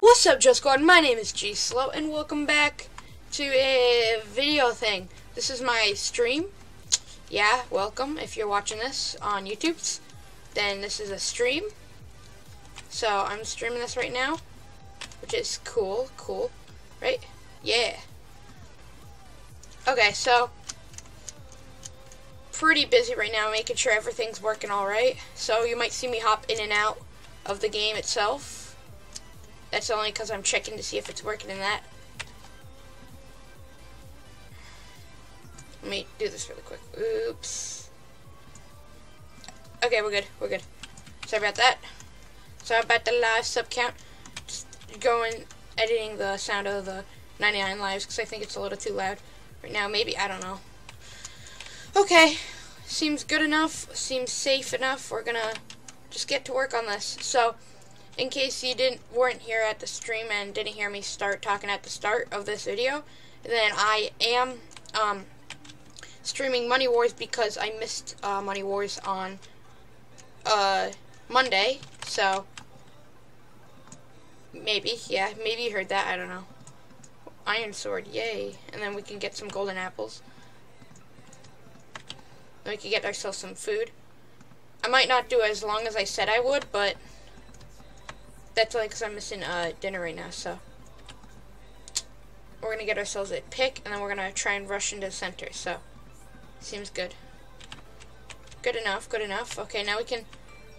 What's up, Joe Squad? My name is Gslo, and welcome back to a video thing. This is my stream. Yeah, welcome. If you're watching this on YouTube, then this is a stream. So I'm streaming this right now, which is cool, cool, right? Yeah. Okay, so pretty busy right now, making sure everything's working all right. So you might see me hop in and out of the game itself. That's only because I'm checking to see if it's working in that. Let me do this really quick. Oops. Okay, we're good. We're good. Sorry about that. Sorry about the live sub count. Just going, editing the sound of the Ninety9Lives because I think it's a little too loud right now. Maybe, I don't know. Okay. Seems good enough. Seems safe enough. We're gonna just get to work on this. So, in case you didn't weren't here at the stream and didn't hear me start talking at the start of this video, then I am um, streaming Money Wars because I missed uh, Money Wars on uh, Monday. So maybe, yeah, maybe you heard that. I don't know. Iron Sword, yay! And then we can get some golden apples. We can get ourselves some food. I might not do as long as I said I would, but that's only because I'm missing uh, dinner right now, so. We're going to get ourselves a pick, and then we're going to try and rush into the center, so. Seems good. Good enough, good enough. Okay, now we can,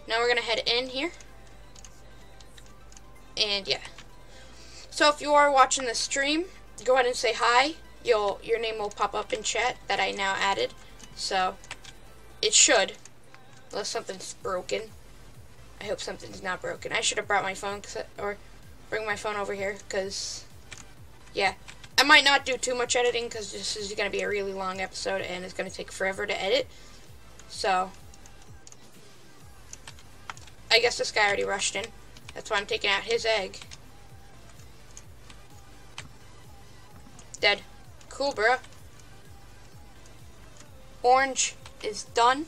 now we're going to head in here. And yeah. So if you are watching the stream, go ahead and say hi. You'll, your name will pop up in chat that I now added. So, it should, unless something's broken. I hope something's not broken. I should have brought my phone, or bring my phone over here, because, yeah. I might not do too much editing, because this is going to be a really long episode, and it's going to take forever to edit. So, I guess this guy already rushed in. That's why I'm taking out his egg. Dead. Cool, bro. Orange is done.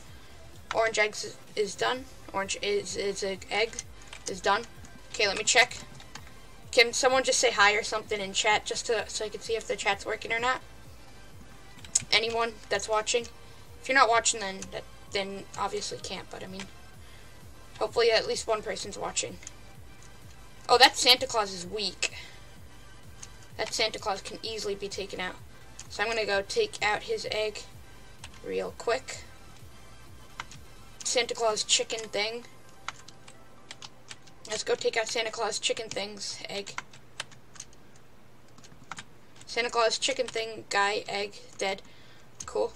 Orange eggs is done. Orange is is egg is done. Okay, let me check. Can someone just say hi or something in chat just to so I can see if the chat's working or not? Anyone that's watching? If you're not watching, then that, then obviously can't. But I mean, hopefully at least one person's watching. Oh, that Santa Claus is weak. That Santa Claus can easily be taken out. So I'm gonna go take out his egg real quick. Santa Claus chicken thing. Let's go take out Santa Claus chicken thing's egg. Santa Claus chicken thing guy egg dead. Cool.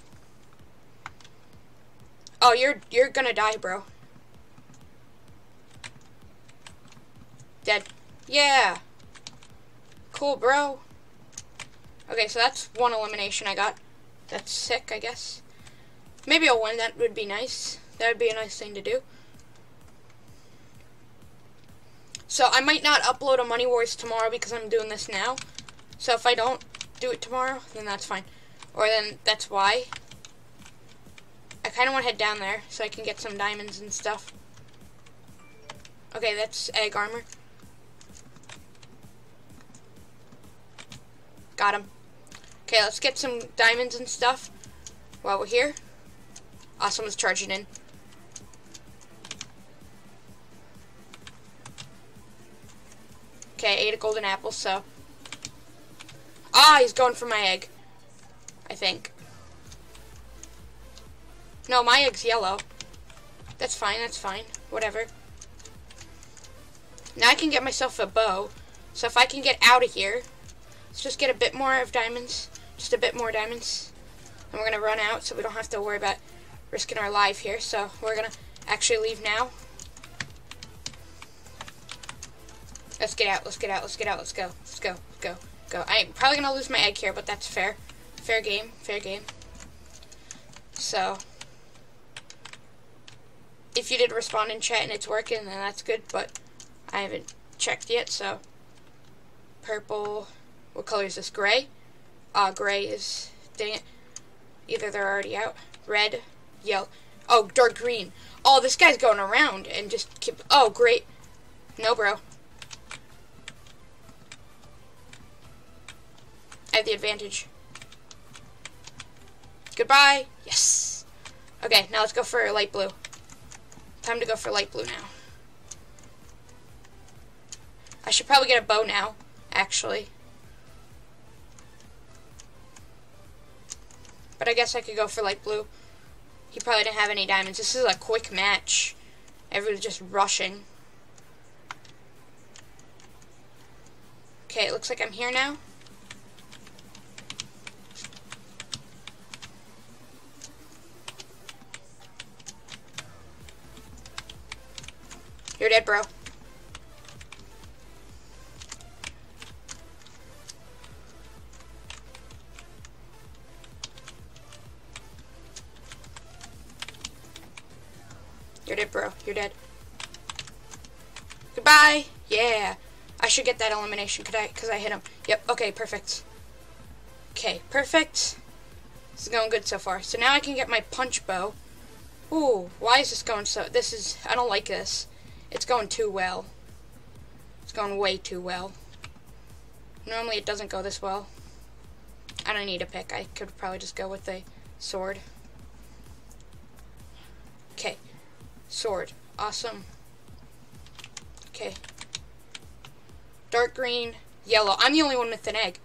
Oh, you're you're gonna die, bro. Dead. Yeah. Cool, bro. Okay, so that's one elimination I got. That's sick, I guess. Maybe I'll win. That would be nice. That would be a nice thing to do. So I might not upload a Money Wars tomorrow because I'm doing this now. So if I don't do it tomorrow, then that's fine. Or then that's why. I kind of want to head down there so I can get some diamonds and stuff. Okay, that's egg armor. Got him. Okay, let's get some diamonds and stuff while we're here. Ah, someone's charging in. Okay, I ate a golden apple, so. Ah, he's going for my egg. I think. No, my egg's yellow. That's fine, that's fine. Whatever. Now I can get myself a bow. So if I can get out of here, let's just get a bit more of diamonds. Just a bit more diamonds. And we're going to run out so we don't have to worry about risking our life here. So we're to actually leave now. Let's get out, let's get out, let's get out, let's go. Let's go, go, go. I'm probably to lose my egg here, but that's fair. Fair game, fair game. So, if you did respond in chat and it's working, then that's good, but I haven't checked yet, so. Purple, what color is this? Gray? Uh, gray is, dang it. Either they're already out. Red, yellow. Oh, dark green. Oh, this guy's going around and just keep. Oh, great. No, bro. I have the advantage. Goodbye. Yes. Okay, now let's go for light blue. Time to go for light blue now. I should probably get a bow now, actually. But I guess I could go for light blue. He probably didn't have any diamonds. This is a quick match. Everyone's just rushing. Okay, it looks like I'm here now. You're dead, bro. You're dead, bro. You're dead. Goodbye. Yeah. I should get that elimination because I, cause I hit him. Yep. Okay, perfect. Okay, perfect. This is going good so far. So now I can get my punch bow. Ooh, why is this going so... This is... I don't like this. It's going too well. It's going way too well. Normally it doesn't go this well. I don't need a pick. I could probably just go with a sword. Sword. Awesome. Okay. Dark green, yellow. I'm the only one with an egg.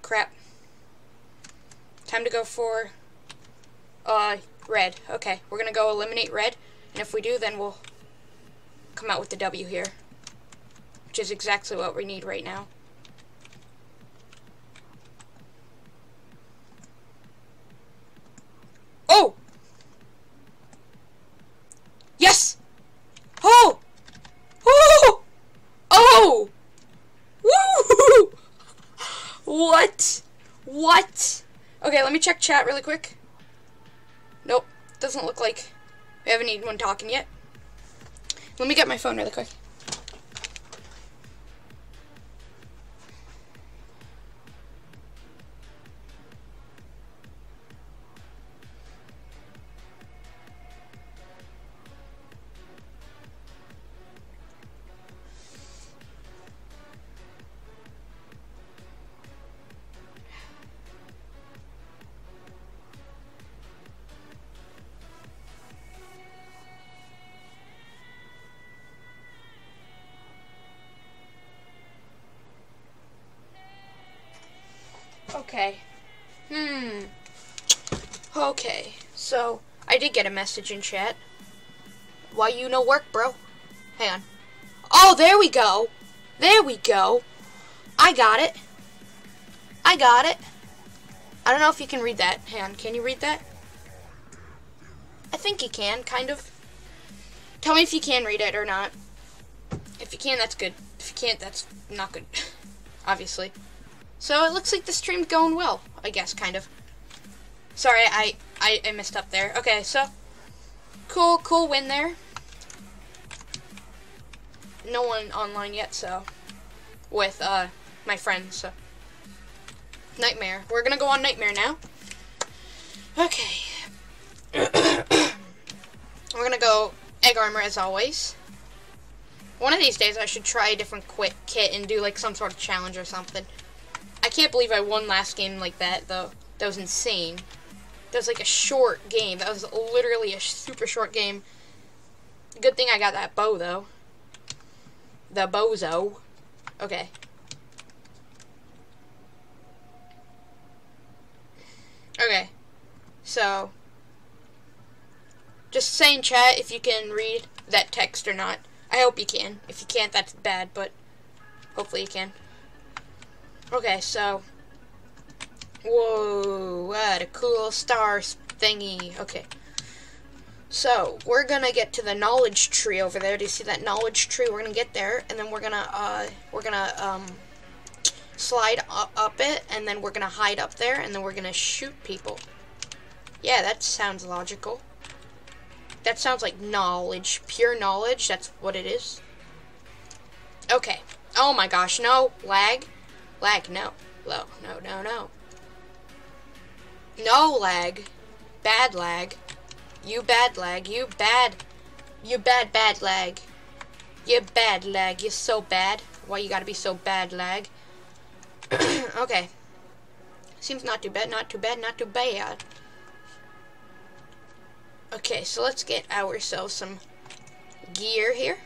Crap. Time to go for uh red. Okay, we're gonna go eliminate red, and if we do, then we'll come out with the W here. Which is exactly what we need right now. Oh! Yes! Oh! Oh! Oh! Woo! What? What? Okay, let me check chat really quick. Nope, doesn't look like we haven't anyone talking yet. Let me get my phone really quick. Message in chat. Why you no work, bro? Hang on. Oh, there we go. There we go. I got it. I got it. I don't know if you can read that. Hang on. Can you read that? I think you can, kind of. Tell me if you can read it or not. If you can, that's good. If you can't, that's not good. Obviously. So it looks like the stream's going well, I guess, kind of. Sorry, I, I, I messed up there. Okay, so, cool, cool win there. No one online yet, so, with, uh, my friends, so. Nightmare. We're gonna go on Nightmare now. Okay. We're gonna go Egg Armor as always. One of these days I should try a different quit kit and do like some sort of challenge or something. I can't believe I won last game like that, though. That was insane. That was like a short game. That was literally a super short game. Good thing I got that bow, though. The bozo. Okay. Okay. So. Just saying, chat, if you can read that text or not. I hope you can. If you can't, that's bad, but hopefully you can. Okay, so. Whoa, what a cool star thingy. Okay. So, we're gonna get to the knowledge tree over there. Do you see that knowledge tree? We're gonna get there, and then we're gonna, uh, we're gonna, um, slide up it, and then we're gonna hide up there, and then we're gonna shoot people. Yeah, that sounds logical. that sounds like knowledge. Pure knowledge, that's what it is. Okay. Oh my gosh, no. Lag. Lag, no. Low. No, no, no. No lag. Bad lag. You bad lag. You bad. You bad, bad lag. You bad lag. You're so bad. Why you gotta be so bad lag? okay. Seems not too bad, not too bad, not too bad. Okay, so let's get ourselves some gear here.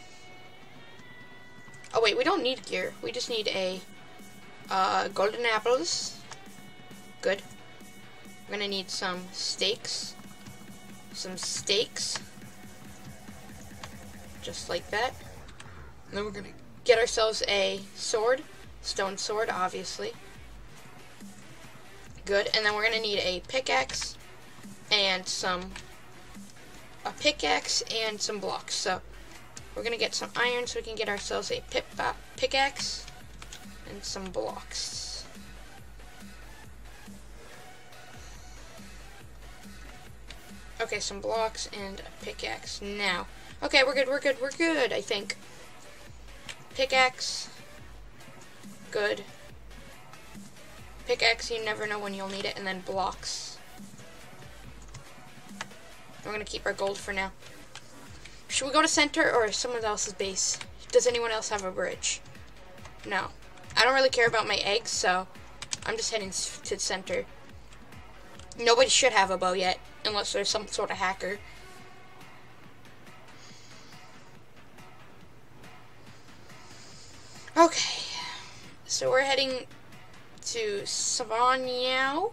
Oh wait, we don't need gear. We just need a uh, golden apples. Good. We're gonna need some steaks. Some steaks. Just like that. And then we're gonna get ourselves a sword. Stone sword, obviously. Good. And then we're gonna need a pickaxe and some a pickaxe and some blocks. So we're gonna get some iron so we can get ourselves a pickaxe and some blocks. Okay, some blocks and a pickaxe. Now, okay, we're good, we're good, we're good, I think. Pickaxe. Good. Pickaxe, you never know when you'll need it, and then blocks. We're gonna keep our gold for now. Should we go to center or someone else's base? Does anyone else have a bridge? No. I don't really care about my eggs, so I'm just heading to center. Nobody should have a bow yet, unless there's some sort of hacker. Okay, so we're heading to Savanyao.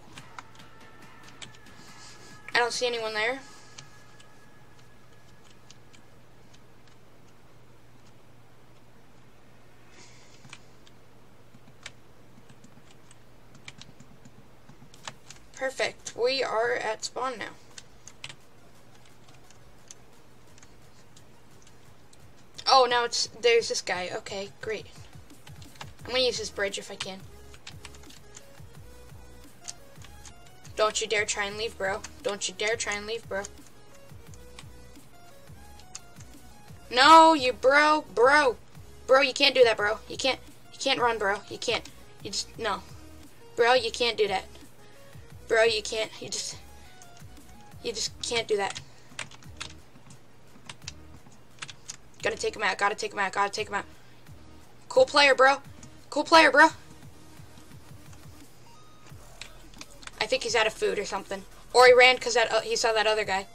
I don't see anyone there. Perfect. We are at spawn now. Oh, now it's, there's this guy. Okay, great. I'm gonna use this bridge if I can. Don't you dare try and leave, bro. Don't you dare try and leave, bro. No, you bro, bro. Bro, you can't do that, bro. You can't, you can't run, bro. You can't. You just, no. Bro, you can't do that. Bro, you can't. You just... You just can't do that. Gotta take him out. Gotta take him out. Gotta take him out. Cool player, bro. Cool player, bro. I think he's out of food or something. Or he ran because that uh, he saw that other guy.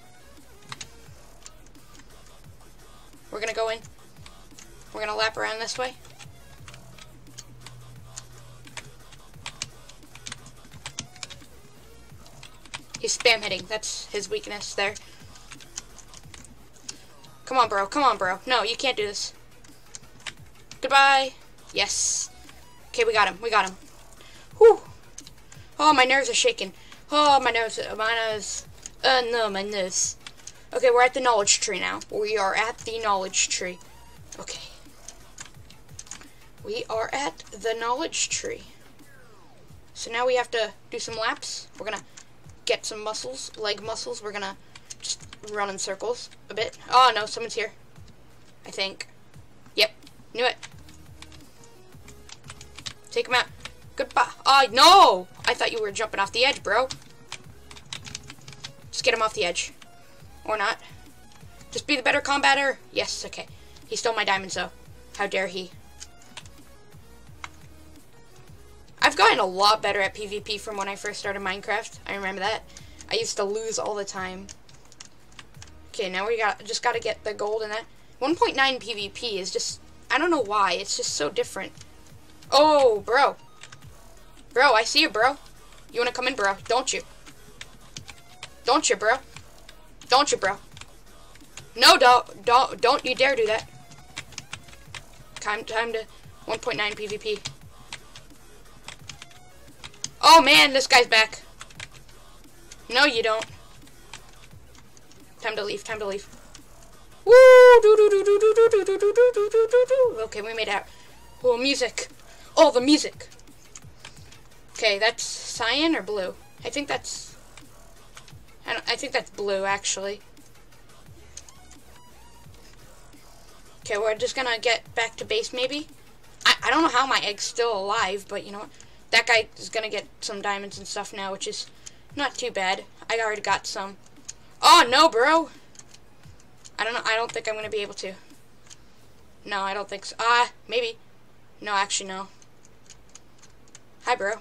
We're gonna go in. We're gonna lap around this way. He's spam hitting. That's his weakness there. Come on, bro. Come on, bro. No, you can't do this. Goodbye. Yes. Okay, we got him. We got him. Whew. Oh, my nerves are shaking. Oh, my nose. My nose. Uh, no, my nose. Okay, we're at the knowledge tree now. We are at the knowledge tree. Okay. We are at the knowledge tree. So now we have to do some laps. We're gonna get some muscles, leg muscles. We're gonna just run in circles a bit. Oh no, someone's here. I think. Yep, knew it. Take him out. Goodbye. Oh, no! I thought you were jumping off the edge, bro. Just get him off the edge. Or not. Just be the better combatter. Yes, okay. He stole my diamonds, though. How dare he. I've gotten a lot better at PvP from when I first started Minecraft. I remember that. I used to lose all the time. Okay, now we got just got to get the gold in that. 1.9 PvP is just, I don't know why, it's just so different. Oh, bro. Bro, I see you, bro. You want to come in, bro? Don't you? Don't you, bro? Don't you, bro? No, don't, don't, don't you dare do that. Time, time to 1.9 PvP. Oh man, this guy's back. No, you don't. Time to leave, time to leave. Woo! Okay, we made out. Oh, music. Oh, the music. Okay, that's cyan or blue? I think that's... I, I think that's blue, actually. Okay, we're just gonna get back to base maybe. I, I don't know how my egg's still alive, but you know what? That guy is gonna get some diamonds and stuff now, which is not too bad. I already got some. Oh no, bro! I don't know. I don't think I'm gonna be able to. No, I don't think so. Ah, uh, maybe. No, actually, no. Hi, bro.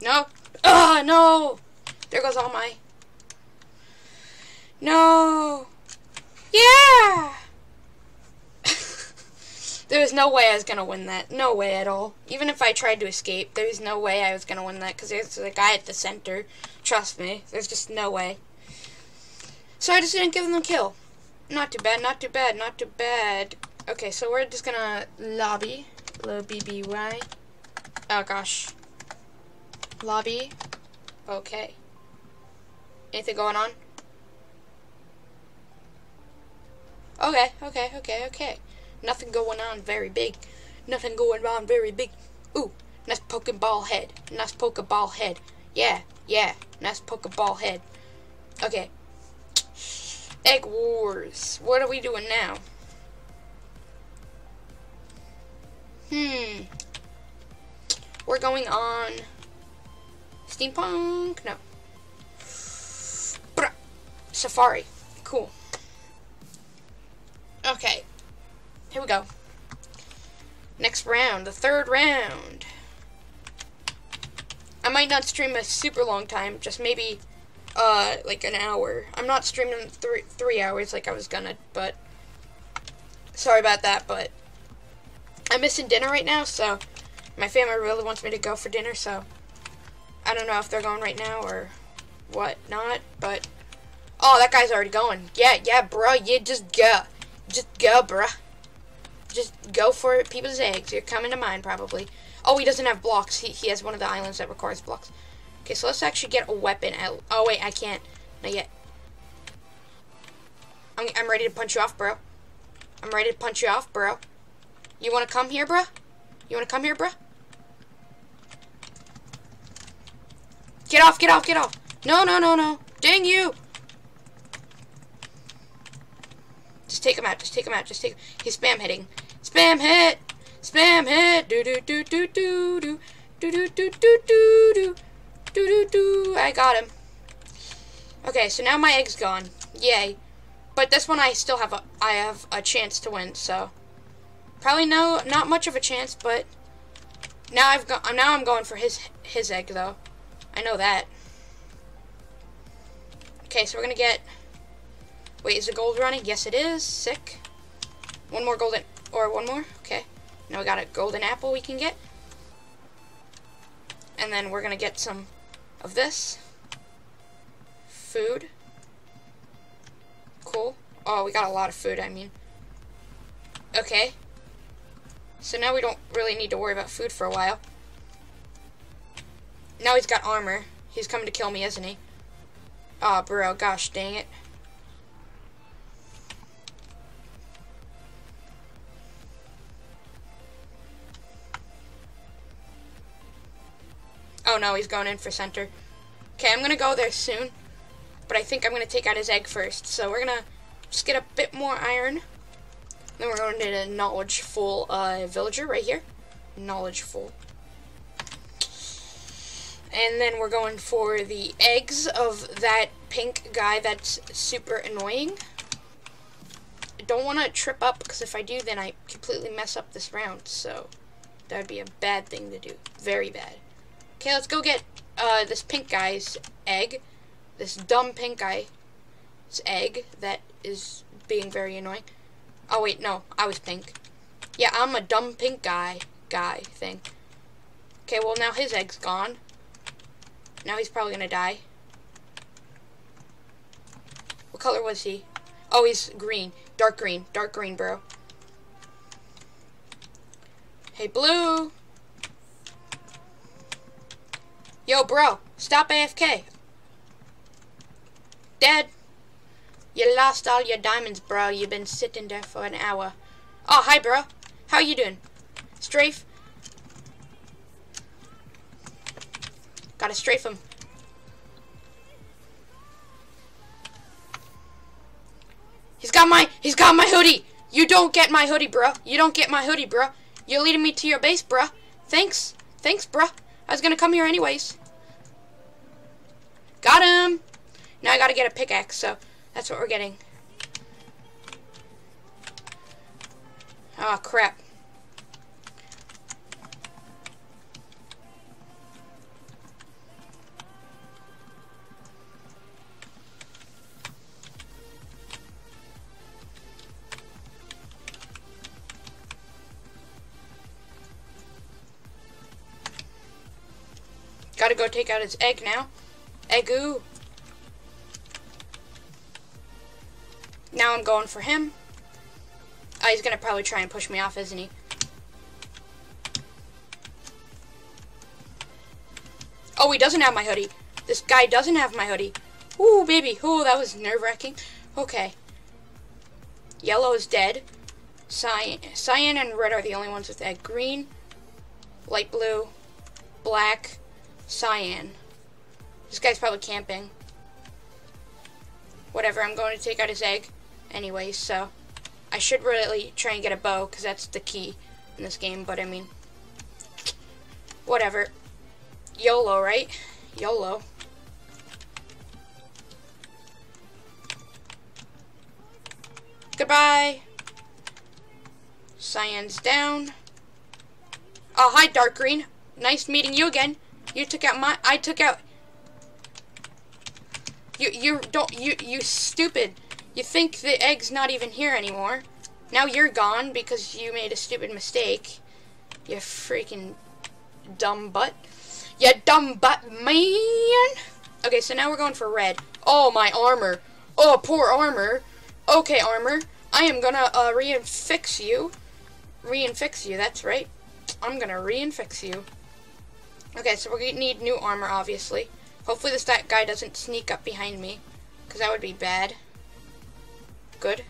No. Ah, no! There goes all my... No! Yeah! There was no way I was going to win that. No way at all. Even if I tried to escape, there was no way I was going to win that because there's a guy at the center. Trust me. There's just no way. So I just didn't give them the kill. Not too bad, not too bad, not too bad. Okay, so we're just gonna lobby. Lobby BY. Oh gosh. Lobby. Okay. Anything going on? Okay, okay, okay, okay. Nothing going on very big. Nothing going on very big. Ooh, nice Pokeball head. Nice Pokeball head. Yeah, yeah, nice Pokeball head. Okay. Egg Wars. What are we doing now? Hmm. We're going on Steampunk? No. Safari. Cool. Okay. Here we go. Next round, the third round. I might not stream a super long time, just maybe uh like an hour. I'm not streaming three three hours like I was gonna, but sorry about that, but I'm missing dinner right now, so my family really wants me to go for dinner, so I don't know if they're going right now or what not, but oh, that guy's already going. Yeah, yeah, bro, you just go. Just go, bruh. Just go for it. People's eggs. You're coming to mine, probably. Oh, he doesn't have blocks. He, he has one of the islands that requires blocks. Okay, so let's actually get a weapon. Oh, wait, I can't. Not yet. I'm, I'm ready to punch you off, bro. I'm ready to punch you off, bro. You want to come here, bro? You want to come here, bro? Get off, get off, get off. No, no, no, no. Dang you. Just take him out. Just take him out. Just take. He's spam hitting. Spam hit. Spam hit. Do do do do do do do do do do do do do do. do I got him. Okay, so now my egg's gone. Yay! But this one I still have a I have a chance to win. So probably no not much of a chance, but now I've got now I'm going for his his egg though. I know that. Okay, so we're gonna get Wait, is the gold running? Yes, it is. Sick. One more golden, or one more? Okay. Now we got a golden apple we can get. And then we're going to get some of this. Food. Cool. Oh, we got a lot of food, I mean. Okay. So now we don't really need to worry about food for a while. Now he's got armor. He's coming to kill me, isn't he? Oh, bro, gosh dang it. Oh no, he's going in for center. Okay, I'm gonna go there soon. But I think I'm gonna take out his egg first. So we're gonna just get a bit more iron. Then we're going to need a knowledgeful uh, villager right here. Knowledgeful. And then we're going for the eggs of that pink guy that's super annoying. I don't want to trip up, because if I do, then I completely mess up this round. So, that would be a bad thing to do. Very bad. Okay, let's go get uh, this pink guy's egg. This dumb pink guy's egg that is being very annoying. Oh, wait, no. I was pink. Yeah, I'm a dumb pink guy guy thing. Okay, well, now his egg's gone. Now he's probably gonna die. What color was he? Oh, he's green. Dark green. Dark green, bro. Hey, blue. Yo, bro, stop AFK. Dead. You lost all your diamonds, bro. You've been sitting there for an hour. Oh, hi, bro. How you doing? Strafe? Gotta strafe him. He's got my he's got my hoodie. You don't get my hoodie, bro. You don't get my hoodie, bro. You're leading me to your base, bro. Thanks. Thanks, bruh. I was gonna come here anyways. Got him. Now I gotta get a pickaxe, so that's what we're getting. Oh, crap. Go take out his egg now. Eggu. Now I'm going for him. Oh, he's gonna probably try and push me off, isn't he? Oh, he doesn't have my hoodie. This guy doesn't have my hoodie. Ooh, baby. Ooh, that was nerve-wracking. Okay. Yellow is dead. Cyan, cyan and red are the only ones with egg. Green, light blue, black, Cyan. This guy's probably camping. Whatever, I'm going to take out his egg anyway, so I should really try and get a bow, because that's the key in this game, but I mean, whatever. YOLO, right? YOLO. Goodbye. Cyan's down. Oh, hi, Dark Green. Nice meeting you again. You took out my. I took out. You you don't you you stupid. You think the egg's not even here anymore. Now you're gone because you made a stupid mistake. You freaking dumb butt. You dumb butt man. Okay, so now we're going for red. Oh, my armor. Oh, poor armor. Okay, armor. I am gonna uh, reinfix you. Reinfix you, that's right. I'm gonna reinfix you. Okay, so we're going to need new armor, obviously. Hopefully this guy doesn't sneak up behind me, because that would be bad. Good.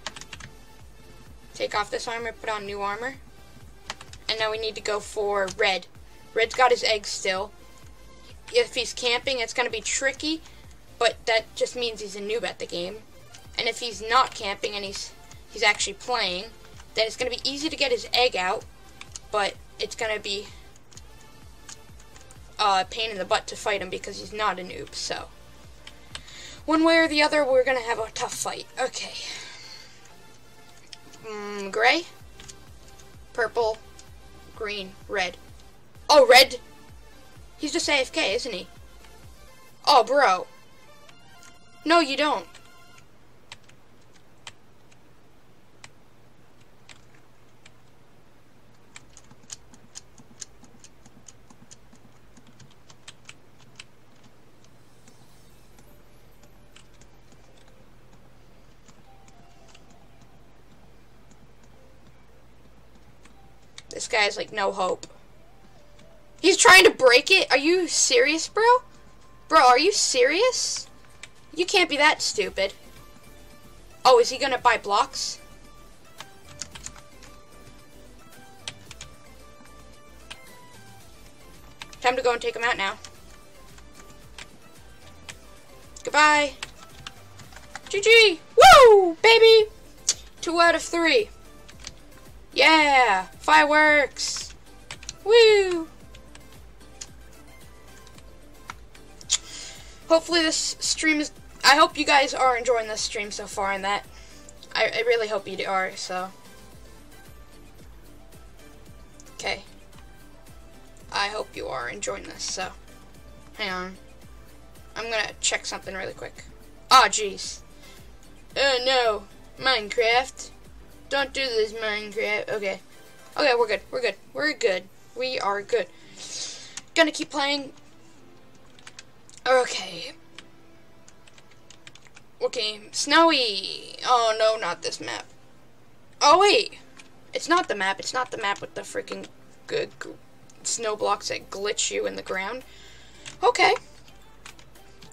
Take off this armor, put on new armor. And now we need to go for red. Red's got his egg still. If he's camping, it's going to be tricky, but that just means he's a noob at the game. And if he's not camping and he's he's actually playing, then it's going to be easy to get his egg out, but it's going to be uh, pain in the butt to fight him because he's not a noob, so. One way or the other, we're going to have a tough fight. Okay. Mm, gray, purple, green, red. Oh, red. He's just AFK, isn't he? Oh, bro. No, you don't. This guy's like no hope. He's trying to break it? Are you serious, bro? Bro, are you serious? You can't be that stupid. Oh, is he gonna buy blocks? Time to go and take him out now. Goodbye. GG! Woo! Baby! Two out of three. Yeah! Fireworks! Woo! Hopefully this stream is... I hope you guys are enjoying this stream so far and that. I, I really hope you are, so... Okay. I hope you are enjoying this, so... Hang on. I'm gonna check something really quick. Oh, jeez. Oh, no. Minecraft. Don't do this, Minecraft. Okay. Okay, we're good. We're good. We're good. We are good. Gonna keep playing. Okay. Okay, Snowy. Oh, no, not this map. Oh, wait. It's not the map. It's not the map with the freaking good snow blocks that glitch you in the ground. Okay.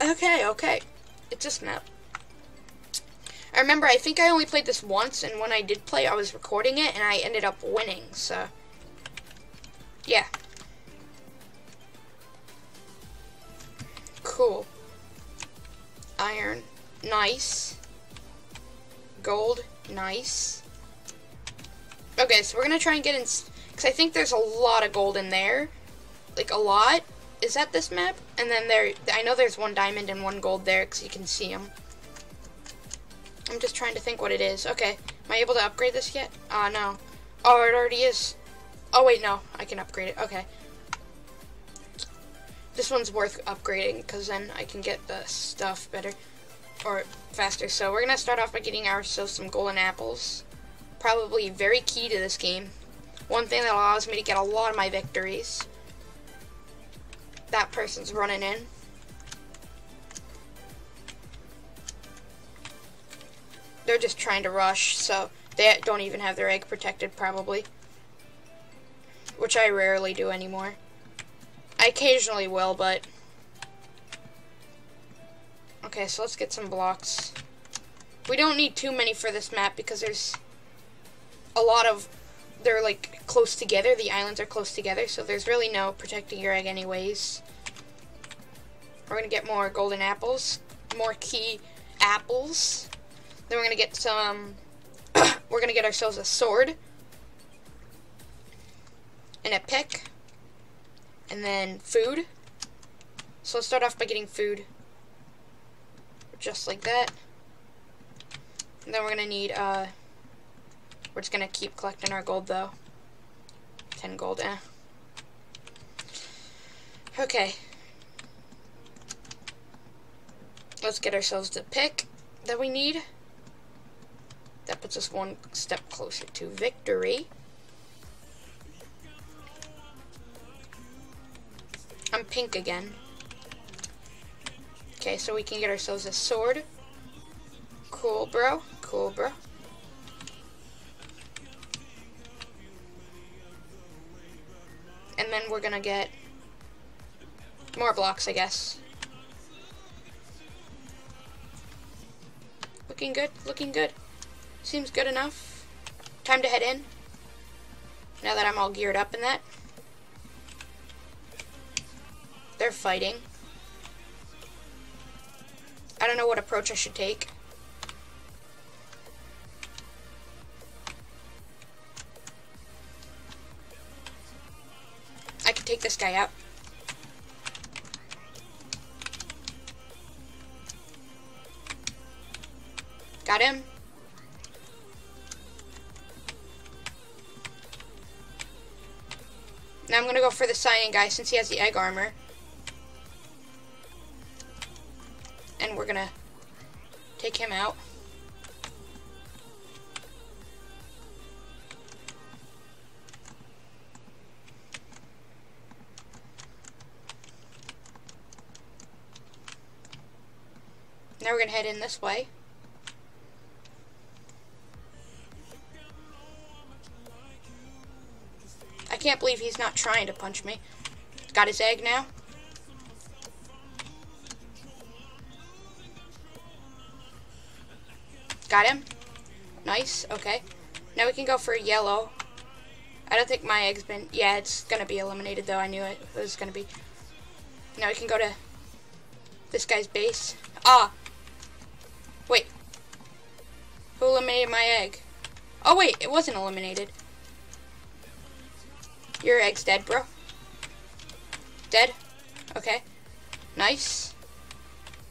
Okay, okay. It's this map. I remember, I think I only played this once, and when I did play, I was recording it, and I ended up winning, so... Yeah. Cool. Iron. Nice. Gold. Nice. Okay, so we're gonna try and get in, because I think there's a lot of gold in there. Like, a lot. Is that this map? And then there, I know there's one diamond and one gold there, because you can see them. I'm just trying to think what it is. Okay, am I able to upgrade this yet? Uh, no. Oh, it already is. Oh, wait, no. I can upgrade it. Okay. This one's worth upgrading, because then I can get the stuff better. Or faster. So we're going to start off by getting ourselves some golden apples. Probably very key to this game. One thing that allows me to get a lot of my victories. That person's running in. They're just trying to rush, so they don't even have their egg protected, probably. Which I rarely do anymore. I occasionally will, but... Okay, so let's get some blocks. We don't need too many for this map because there's a lot of... They're, like, close together. The islands are close together, so there's really no protecting your egg anyways. We're to get more golden apples. More key apples. Then we're to get some... we're to get ourselves a sword. And a pick. And then food. So let's start off by getting food. Just like that. And then we're to need... Uh, we're just to keep collecting our gold, though. 10 gold, eh. Okay. Let's get ourselves the pick that we need. That puts us one step closer to victory. I'm pink again. Okay, so we can get ourselves a sword. Cool, bro. Cool, bro. And then we're gonna get more blocks, I guess. Looking good, looking good. Seems good enough. Time to head in. Now that I'm all geared up in that. They're fighting. I don't know what approach I should take. I could take this guy out. Got him. Now I'm going to go for the cyan guy since he has the egg armor. And we're going to take him out. Now we're going to head in this way. Can't believe he's not trying to punch me. Got his egg now. Got him. Nice. Okay. Now we can go for yellow. I don't think my egg's been... Yeah, it's going to be eliminated, though. I knew it was going to be. Now we can go to this guy's base. Ah! Wait. Who eliminated my egg? Oh, wait. It wasn't eliminated. Your egg's dead, bro. Dead? Okay. Nice.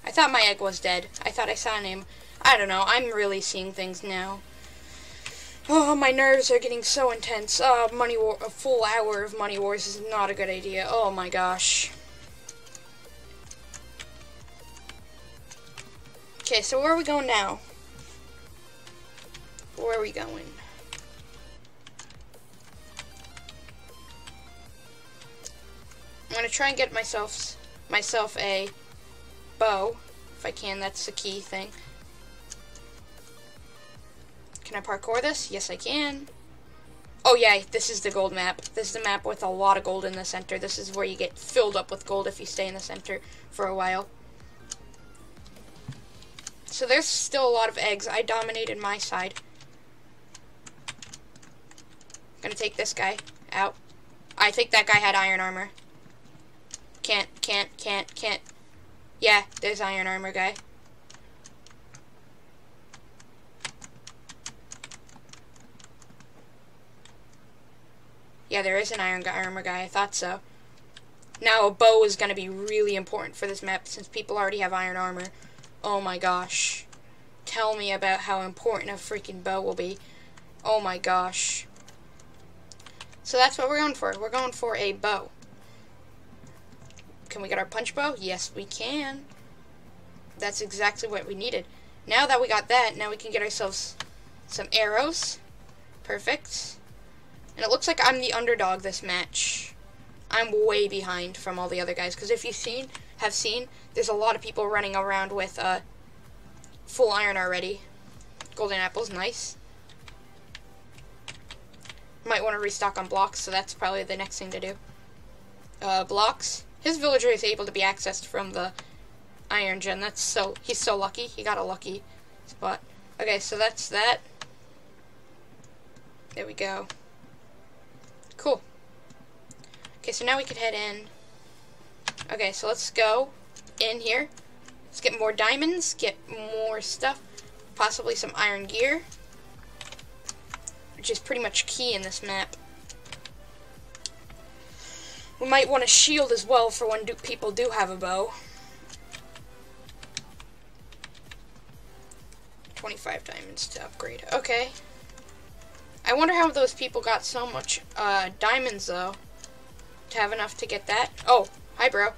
I thought my egg was dead. I thought I saw a name. I don't know. I'm really seeing things now. Oh, my nerves are getting so intense. Oh, money war a full hour of Money Wars is not a good idea. Oh my gosh. Okay, so where are we going now? Where are we going? I'm gonna try and get myself myself a bow if I can. That's the key thing. Can I parkour this? Yes, I can. Oh yeah, this is the gold map. This is the map with a lot of gold in the center. This is where you get filled up with gold if you stay in the center for a while. So there's still a lot of eggs. I dominated my side. Gonna take this guy out. I think that guy had iron armor. Can't, can't, can't, can't. Yeah, there's iron armor guy. Yeah, there is an iron armor guy. I thought so. Now, a bow is going to be really important for this map since people already have iron armor. Oh my gosh. Tell me about how important a freaking bow will be. Oh my gosh. So that's what we're going for. We're going for a bow. Can we get our punch bow? Yes, we can. That's exactly what we needed. Now that we got that, now we can get ourselves some arrows. Perfect. And it looks like I'm the underdog this match. I'm way behind from all the other guys. Because if you've seen, have seen, there's a lot of people running around with uh, full iron already. Golden apples, nice. Might want to restock on blocks, so that's probably the next thing to do. Uh, blocks. His villager is able to be accessed from the iron gen. That's so, he's so lucky. He got a lucky spot. Okay, so that's that. There we go. Cool. Okay, so now we can head in. Okay, so let's go in here. Let's get more diamonds, get more stuff, possibly some iron gear, which is pretty much key in this map. We might want a shield as well for when do people do have a bow. 25 diamonds to upgrade. Okay. I wonder how those people got so much uh, diamonds, though, to have enough to get that. Oh, hi, bro.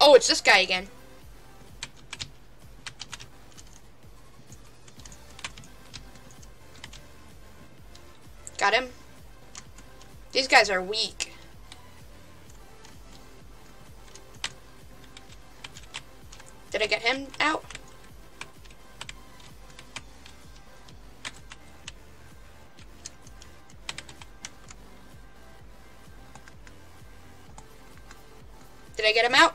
Oh, it's this guy again. Got him. These guys are weak. Get him out?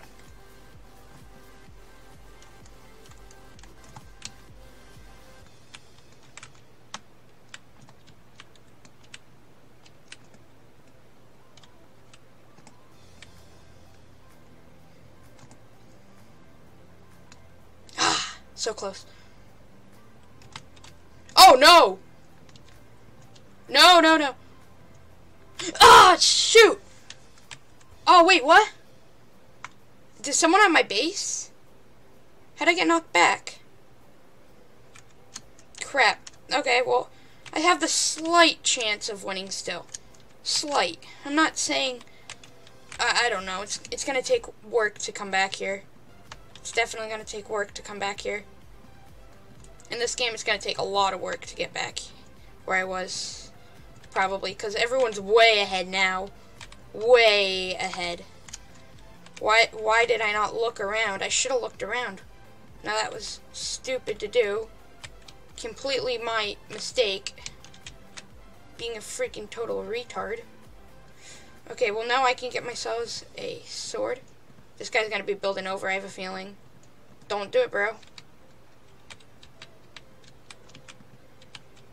Ah, so close. Oh no! No, no, no. Ah, shoot! Oh, wait, what? Did someone on my base? How'd I get knocked back? Crap. Okay, well, I have the slight chance of winning still. Slight. I'm not saying... I, I don't know. It's, it's going to take work to come back here. It's definitely going to take work to come back here. In this game, it's going to take a lot of work to get back where I was. Probably, because everyone's way ahead now. Way ahead. Why, why did I not look around? I should have looked around. Now that was stupid to do. Completely my mistake. Being a freaking total retard. Okay, well now I can get myself a sword. This guy's gonna be building over, I have a feeling. Don't do it, bro.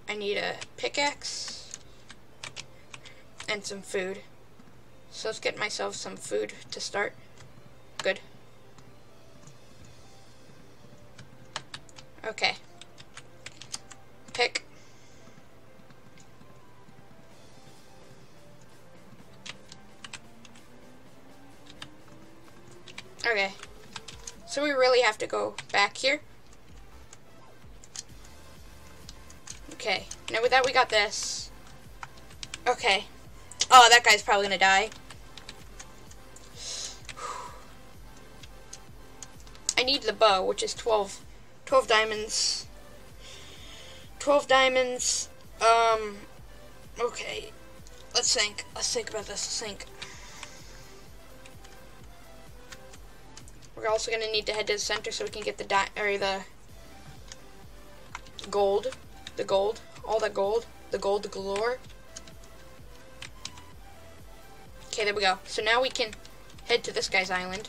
I need a pickaxe. And some food. So let's get myself some food to start. Okay. Pick. Okay. So we really have to go back here. Okay. Now with that we got this. Okay. Oh, that guy's probably gonna die. I need the bow, which is 12, 12 diamonds. 12 diamonds. Um, okay. Let's think. Let's think about this. Let's think. We're also going to need to head to the center so we can get the di or the gold. The gold. All that gold. The gold The galore. Okay, there we go. So now we can head to this guy's island.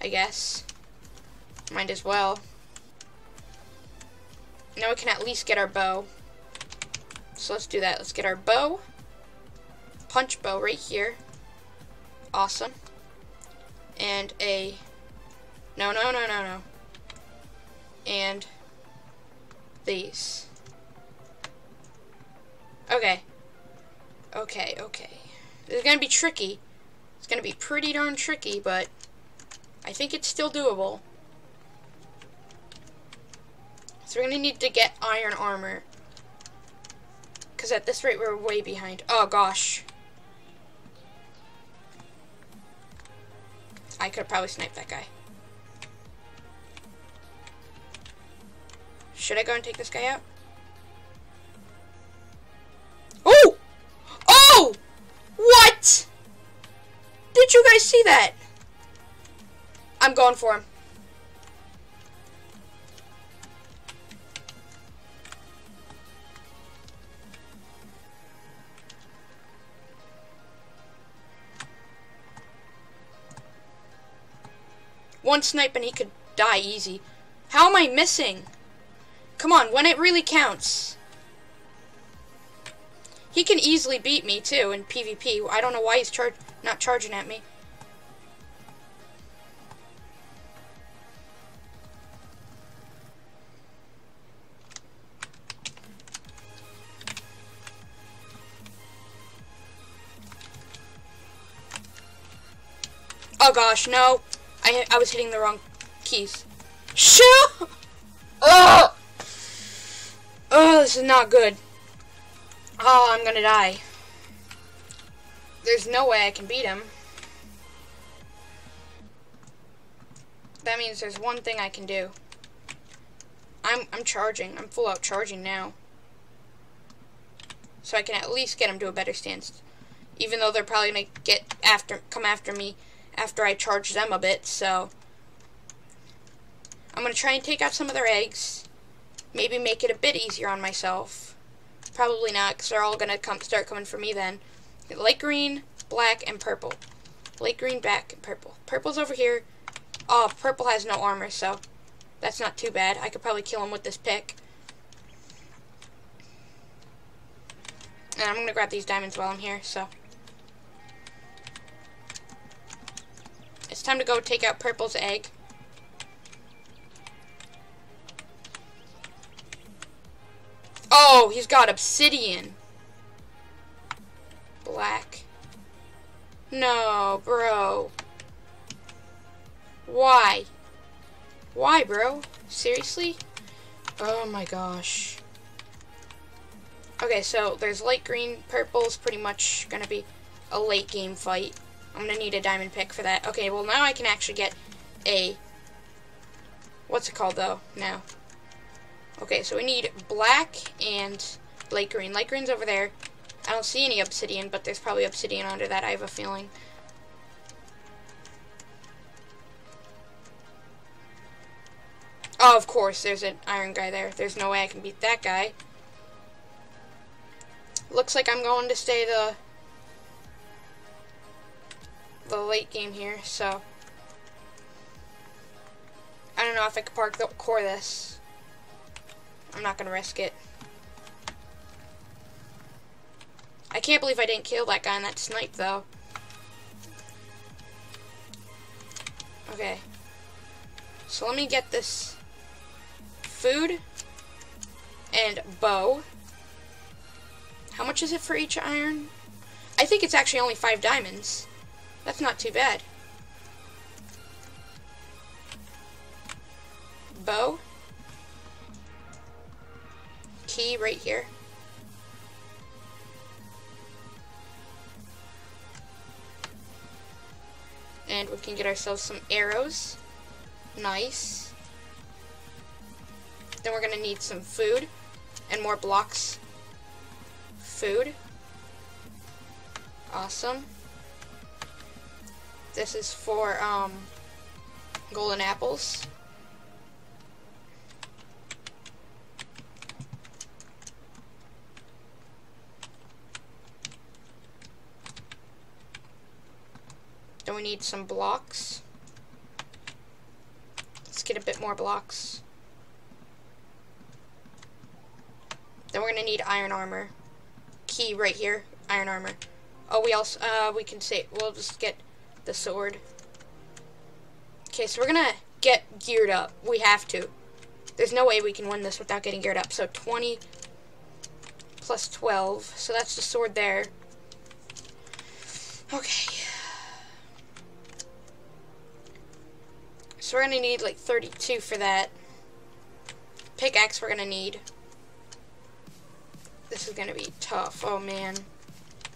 I guess. Might as well. Now we can at least get our bow. So let's do that. Let's get our bow. Punch bow right here. Awesome. And a... No, no, no, no, no. And these. Okay. Okay, okay. This is going to be tricky. It's going to be pretty darn tricky, but I think it's still doable. So we're going to need to get iron armor. Because at this rate, we're way behind. Oh, gosh. I could probably snipe that guy. Should I go and take this guy out? Oh! Oh! What? Did you guys see that? I'm going for him. One snipe and he could die easy. How am I missing? Come on, when it really counts. He can easily beat me, too, in PvP. I don't know why he's char not charging at me. Oh gosh, no. I I was hitting the wrong keys. Shoo! Oh! Oh, this is not good. Oh, I'm gonna die. There's no way I can beat him. That means there's one thing I can do. I'm I'm charging. I'm full out charging now. So I can at least get him to a better stance. Even though they're probably gonna get after come after me after I charge them a bit, so I'm going to try and take out some of their eggs. Maybe make it a bit easier on myself. Probably not, because they're all going to come start coming for me then. Light green, black, and purple. Light green, black, and purple. Purple's over here. Oh, purple has no armor, so that's not too bad. I could probably kill him with this pick. And I'm going to grab these diamonds while I'm here, so... It's time to go take out Purple's egg. Oh, he's got obsidian. Black. No, bro. Why? Why, bro? Seriously? Oh my gosh. Okay, so there's light green, purple's pretty much gonna be a late game fight. I'm to need a diamond pick for that. Okay, well now I can actually get a... What's it called though? Now. Okay, so we need black and light green. Light green's over there. I don't see any obsidian, but there's probably obsidian under that, I have a feeling. Oh, of course, there's an iron guy there. There's no way I can beat that guy. Looks like I'm going to stay the the late game here, so I don't know if I could park the core this. I'm not gonna risk it. I can't believe I didn't kill that guy in that snipe though. Okay. So let me get this food and bow. How much is it for each iron? I think it's actually only five diamonds. That's not too bad. Bow. Key right here. And we can get ourselves some arrows. Nice. Then we're going to need some food and more blocks. Food. Awesome. This is for um, golden apples. Then we need some blocks. Let's get a bit more blocks. Then we're going to need iron armor. Key right here, iron armor. Oh, we also, uh, we can say, we'll just get the sword. Okay, so we're gonna get geared up. We have to. There's no way we can win this without getting geared up. So 20 plus 12. So that's the sword there. Okay. So we're gonna need like 32 for that. Pickaxe we're gonna need. This is gonna be tough. Oh man.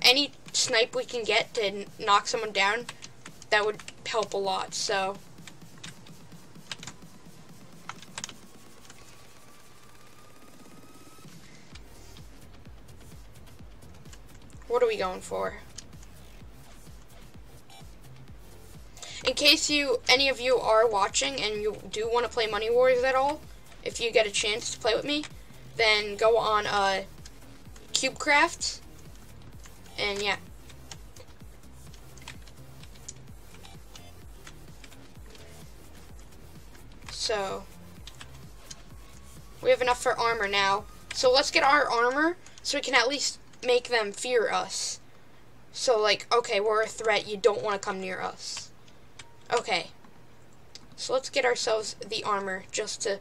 Any snipe we can get to knock someone down, that would help a lot, so. What are we going for? In case you, any of you are watching and you do want to play Money Wars at all, if you get a chance to play with me, then go on uh, CubeCraft, and yeah. So, we have enough for armor now. So let's get our armor so we can at least make them fear us. So like, okay, we're a threat, you don't want to come near us. Okay. So let's get ourselves the armor just to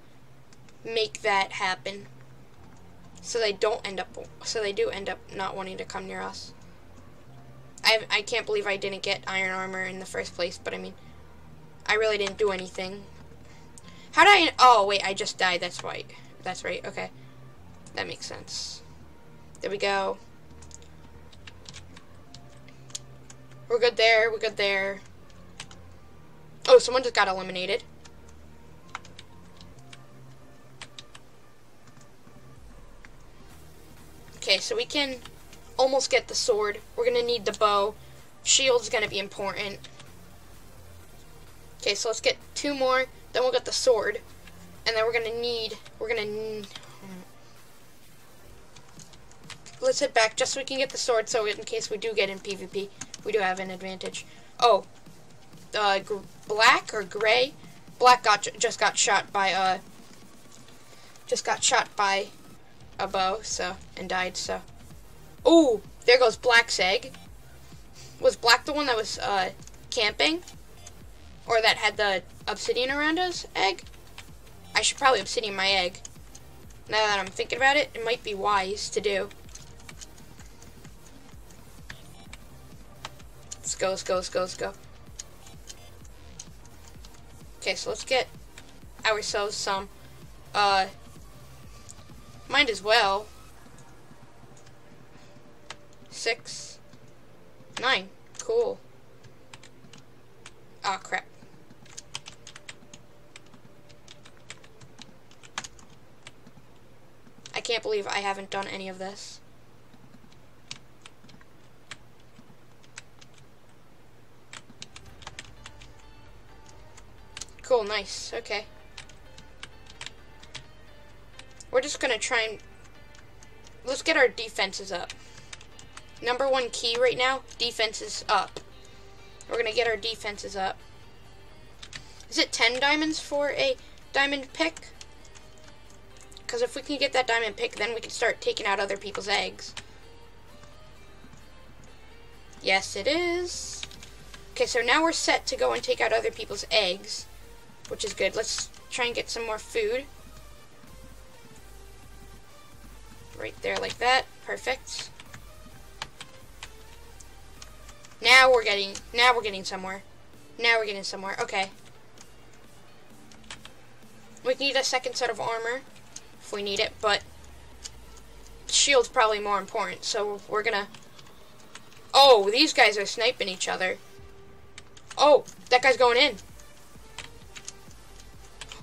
make that happen. So they don't end up, so they do end up not wanting to come near us. I, I can't believe I didn't get iron armor in the first place, but I mean, I really didn't do anything. How did I, oh wait, I just died, that's right. That's right, okay. That makes sense. There we go. We're good there, we're good there. Oh, someone just got eliminated. Okay, so we can almost get the sword. We're going to need the bow. Shield's going to be important. Okay, so let's get two more. Then we'll get the sword. And then we're to need... We're to... Let's head back just so we can get the sword so in case we do get in PvP, we do have an advantage. Oh, uh, black or gray. Black got just got shot by uh just got shot by a bow, so and died. So, oh, there goes Black's egg. Was Black the one that was uh camping, or that had the obsidian around us egg? I should probably obsidian my egg. Now that I'm thinking about it, it might be wise to do. Let's go, let's go, let's go, let's go. Okay, so let's get ourselves some, uh, might as well. Six, nine, cool. Ah, oh, crap. I can't believe I haven't done any of this. Cool, nice, okay. We're just gonna try and... Let's get our defenses up. Number one key right now, defenses up. We're gonna get our defenses up. Is it 10 diamonds for a diamond pick? Because if we can get that diamond pick, then we can start taking out other people's eggs. Yes, it is. Okay, so now we're set to go and take out other people's eggs which is good. Let's try and get some more food. Right there like that. Perfect. Now we're getting, now we're getting somewhere. Now we're getting somewhere. Okay. We need a second set of armor we need it, but shield's probably more important, so we're gonna... Oh, these guys are sniping each other. Oh, that guy's going in.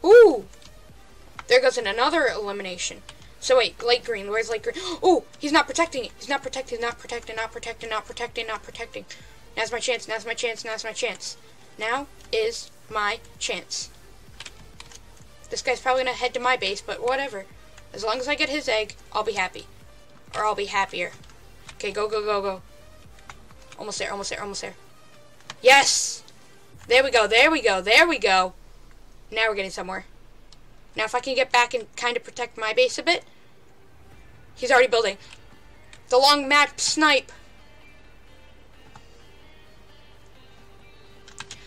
Ooh! There goes in another elimination. So wait, light green. Where's light green? Oh, he's not protecting it. He's not protecting, not protecting, not protecting, not protecting, not protecting. Now's my chance, now's my chance, now's my chance. Now is my chance. This guy's probably gonna head to my base, but whatever. As long as I get his egg, I'll be happy. Or I'll be happier. Okay, go, go, go, go. Almost there, almost there, almost there. Yes! There we go, there we go, there we go. Now we're getting somewhere. Now if I can get back and kind of protect my base a bit. He's already building. The long map snipe.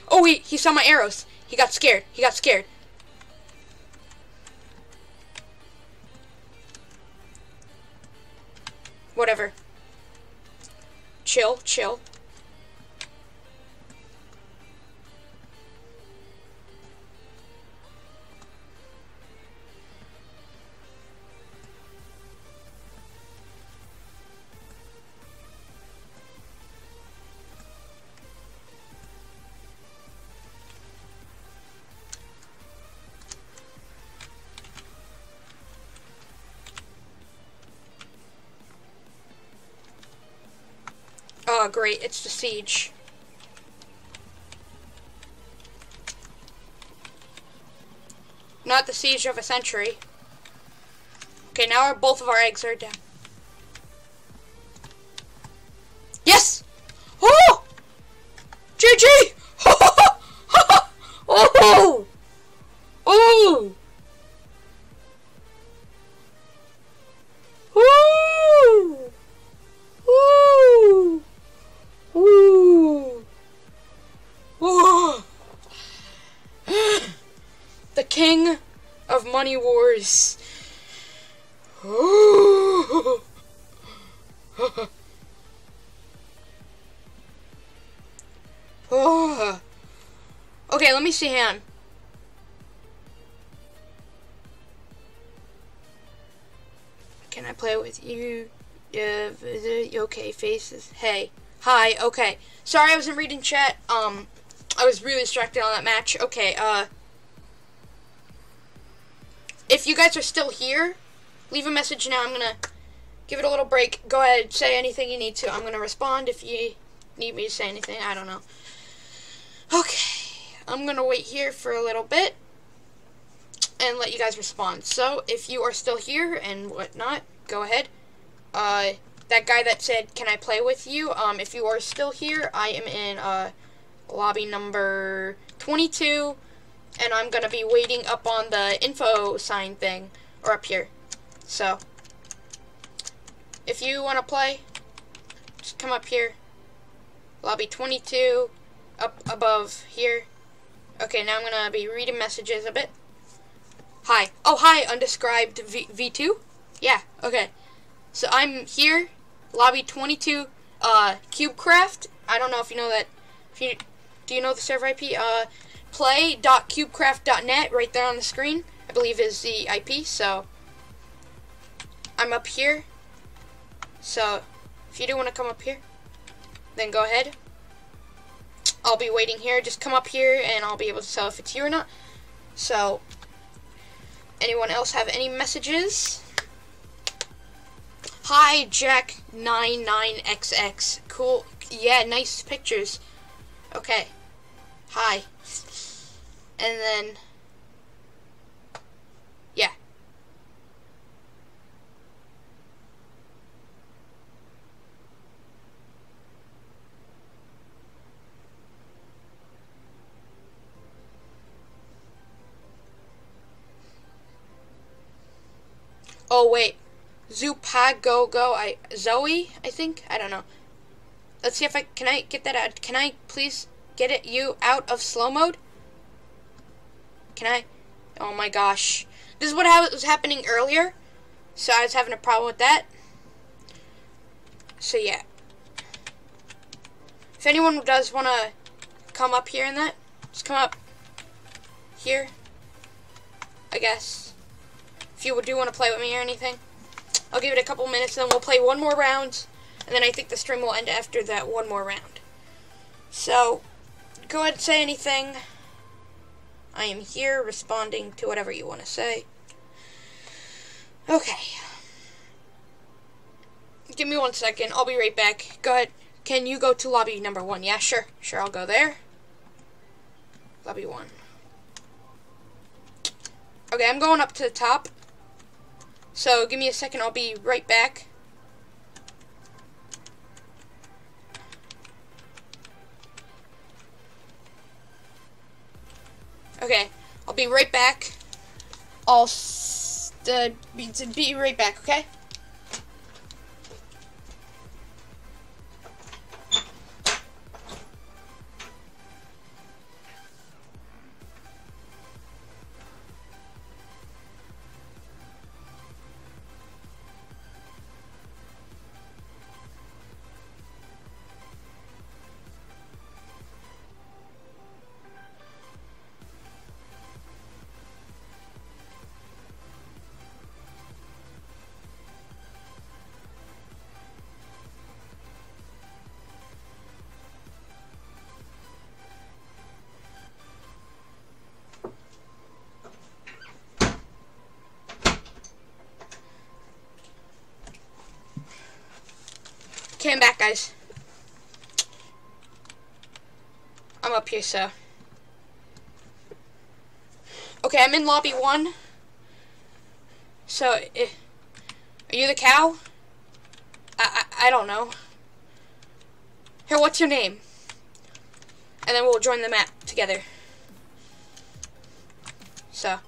Oh, he, he saw my arrows. He got scared. He got scared. Whatever. Chill, chill. Great. It's the siege. Not the siege of a century. Okay, now our, both of our eggs are down. Yes! Oh! GG! Money wars. okay, let me see him. Can I play with you? Okay, faces. Hey. Hi, okay. Sorry I wasn't reading chat. Um, I was really distracted on that match. Okay, uh, if you guys are still here, leave a message now. I'm going to give it a little break. Go ahead, say anything you need to. I'm going to respond if you need me to say anything. I don't know. Okay, I'm going to wait here for a little bit and let you guys respond. So, if you are still here and whatnot, go ahead. Uh, that guy that said, can I play with you? Um, if you are still here, I am in, uh, lobby number 22 and I'm to be waiting up on the info sign thing, or up here. So, if you want to play, just come up here. Lobby 22, up above here. Okay, now I'm to be reading messages a bit. Hi. Oh, hi, undescribed v V2? Yeah, okay. So I'm here, lobby 22, uh, CubeCraft. I don't know if you know that. If you, do you know the server IP? Uh, play.cubecraft.net right there on the screen, I believe is the IP. So I'm up here. So if you do want to come up here, then go ahead. I'll be waiting here. Just come up here and I'll be able to tell if it's you or not. So anyone else have any messages? Hi, Jack99XX. Cool. Yeah, nice pictures. Okay. Hi and then yeah. Oh wait, Zupagogo, I Zoe, I think I don't know. Let's see if I can I get that out. Can I please get it you out of slow mode? Can I? Oh my gosh. This is what was happening earlier. So I was having a problem with that. So yeah. If anyone does want to come up here in that, just come up here. I guess. If you do want to play with me or anything. I'll give it a couple minutes, and then we'll play one more round. And then I think the stream will end after that one more round. So, go ahead and say anything. I am here responding to whatever you want to say. Okay. Give me one second. I'll be right back. Go ahead. Can you go to lobby number one? Yeah, sure. Sure, I'll go there. Lobby one. Okay, I'm going up to the top. So, give me a second. I'll be right back. Okay, I'll be right back. I'll uh, be, be right back, okay? I'm back, guys. I'm up here, so. Okay, I'm in lobby one. So, eh, are you the cow? I, I, I don't know. Here, what's your name? And then we'll join the map together. So.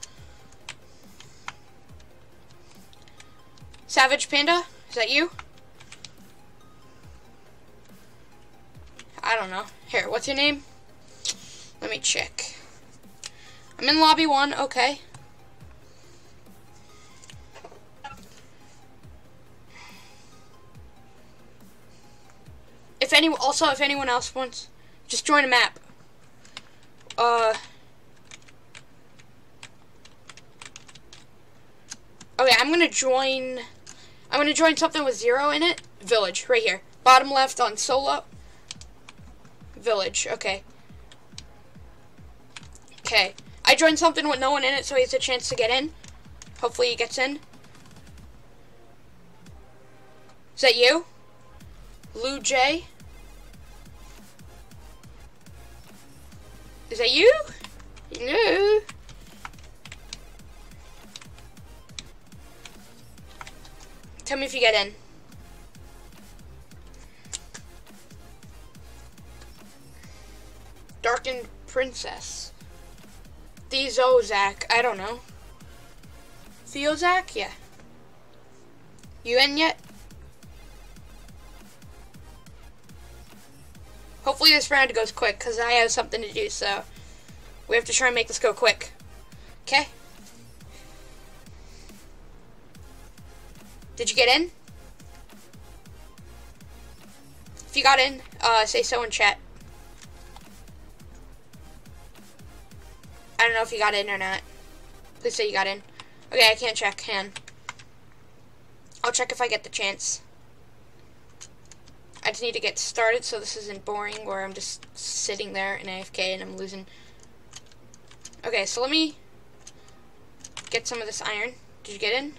Savage Panda? Is that you? Don't know. Here, what's your name? Let me check. I'm in lobby one, okay. If any, also if anyone else wants, just join a map. Uh. Okay, I'm gonna join. I'm gonna join something with zero in it. Village, right here, bottom left on solo. Village, okay. Okay. I joined something with no one in it, so he has a chance to get in. Hopefully he gets in. Is that you? Lou J? Is that you? Hello? Tell me if you get in. Darkened Princess. Theozak. I don't know. Theozak? Yeah. You in yet? Hopefully this round goes quick, because I have something to do, so we have to try and make this go quick. Okay? Did you get in? If you got in, uh, say so in chat. I don't know if you got in or not. Please say you got in. Okay, I can't check. Can. I'll check if I get the chance. I just need to get started so this isn't boring where I'm just sitting there in AFK and I'm losing. Okay, so let me get some of this iron. Did you get in?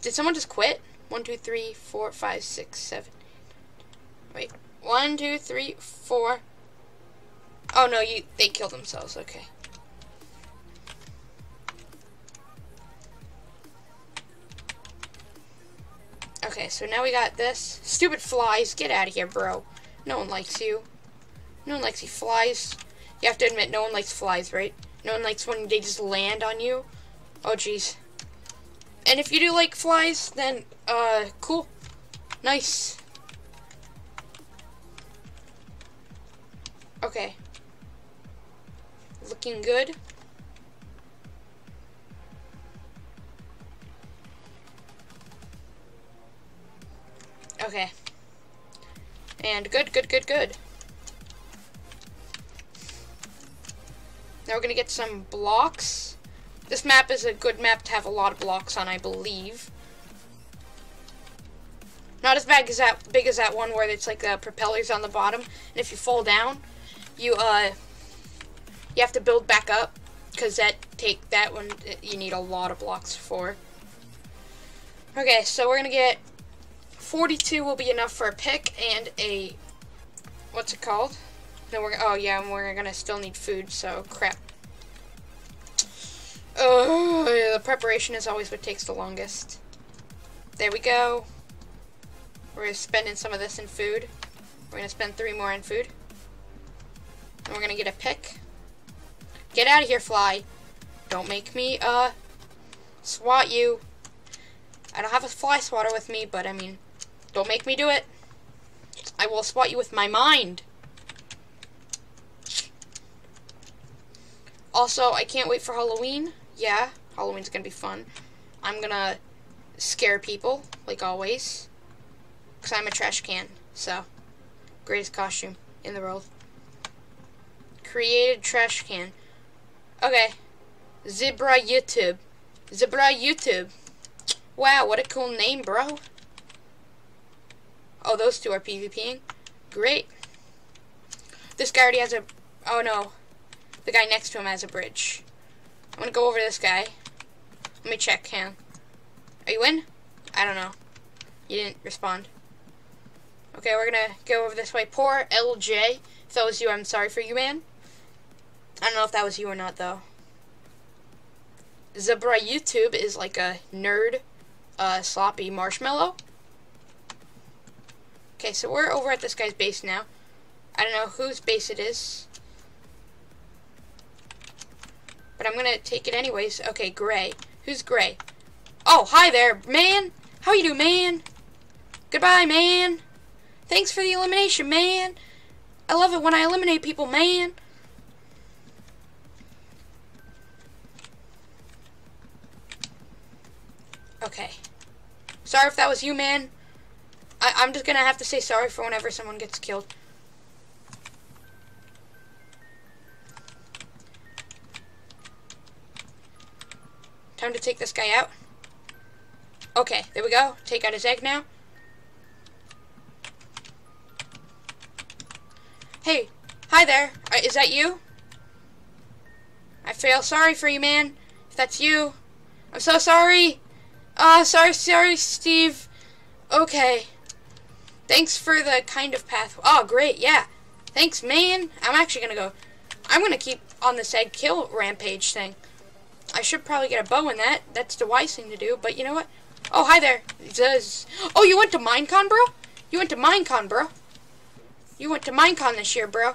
Did someone just quit? One, two, three, four, five, six, seven. Wait. One, two, three, four. Oh no, you they kill themselves, okay. Okay, so now we got this. Stupid flies, get out of here, bro. No one likes you. No one likes you. Flies. You have to admit, no one likes flies, right? No one likes when they just land on you. Oh, jeez. And if you do like flies, then, uh, cool. Nice. Okay. Looking good. Okay. And good, good, good, good. Now we're to get some blocks. This map is a good map to have a lot of blocks on, I believe. Not as bad as that big as that one where it's like the propellers on the bottom, and if you fall down, you uh you have to build back up because that take that one uh, you need a lot of blocks for. Okay, so we're gonna get 42 will be enough for a pick and a what's it called? Then we're oh yeah, and we're gonna still need food. So crap. Oh, yeah, the preparation is always what takes the longest. There we go. We're spending some of this in food. We're gonna spend three more in food. And we're gonna get a pick. Get out of here, fly. Don't make me, uh, swat you. I don't have a fly swatter with me, but I mean, don't make me do it. I will swat you with my mind. Also, I can't wait for Halloween. Yeah, Halloween's gonna be fun. I'm gonna scare people, like always. Because I'm a trash can, so. Greatest costume in the world. Created trash can. Okay. Zebra YouTube. Zebra YouTube. Wow, what a cool name, bro. Oh, those two are PvPing. Great. This guy already has a... Oh, no. The guy next to him has a bridge. I'm gonna go over this guy. Let me check him. Are you in? I don't know. You didn't respond. Okay, we're gonna go over this way. Poor LJ. If that was you, I'm sorry for you, man. I don't know if that was you or not, though. Zebra YouTube is like a nerd, uh, sloppy marshmallow. Okay, so we're over at this guy's base now. I don't know whose base it is. But I'm gonna take it anyways. Okay, Gray. Who's Gray? Oh, hi there, man. How you do, man? Goodbye, man. Thanks for the elimination, man. I love it when I eliminate people, man. Okay. Sorry if that was you, man. I I'm just gonna have to say sorry for whenever someone gets killed. Time to take this guy out. Okay, there we go. Take out his egg now. Hey, hi there. Uh, is that you? I feel sorry for you, man. If that's you. I'm so sorry. Uh, sorry, sorry, Steve. Okay. Thanks for the kind of path. Oh, great, yeah. Thanks, man. I'm actually gonna go. I'm gonna keep on this egg kill rampage thing. I should probably get a bow in that. That's the wise thing to do. But you know what? Oh, hi there. Does oh, you went to Minecon, bro? You went to Minecon, bro. You went to Minecon this year, bro.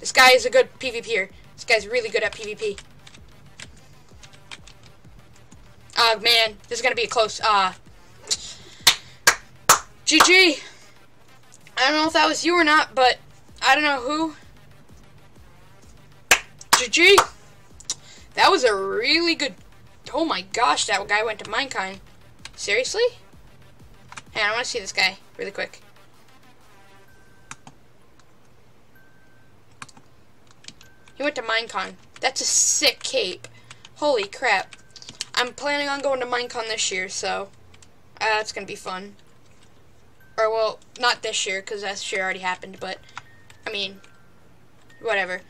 This guy is a good PvPer. This guy's really good at PvP. Oh, man. This is going to be a close... Uh, GG. I don't know if that was you or not, but I don't know who. GG. That was a really good... Oh my gosh, that guy went to Minecon. Seriously? Hey, I want to see this guy really quick. He went to Minecon. That's a sick cape. Holy crap. I'm planning on going to Minecon this year, so uh, that's going to be fun. Or, well, not this year, because that year already happened, but, I mean, whatever.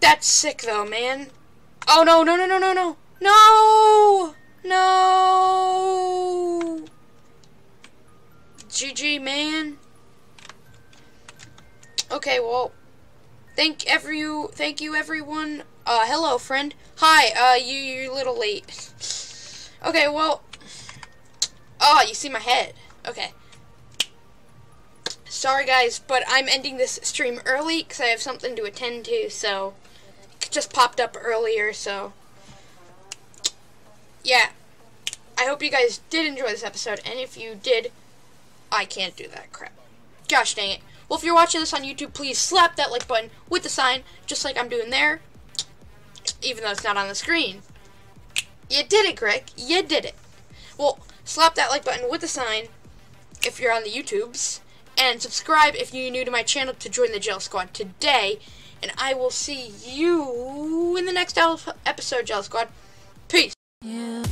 That's sick, though, man. Oh, no, no, no, no, no, no. No! No! GG, man. Okay, well, thank every thank you everyone. Uh, hello, friend. Hi. Uh, you you're a little late. Okay, well. Oh, you see my head. Okay. Sorry, guys, but I'm ending this stream early because I have something to attend to. So, it just popped up earlier. So, yeah. I hope you guys did enjoy this episode, and if you did, I can't do that crap. Gosh dang it. Well, if you're watching this on YouTube, please slap that like button with the sign, just like I'm doing there, even though it's not on the screen. You did it, Greg. You did it. Well, slap that like button with the sign if you're on the YouTubes, and subscribe if you're new to my channel to join the Gel Squad today, and I will see you in the next episode, Gel Squad. Peace. Yeah.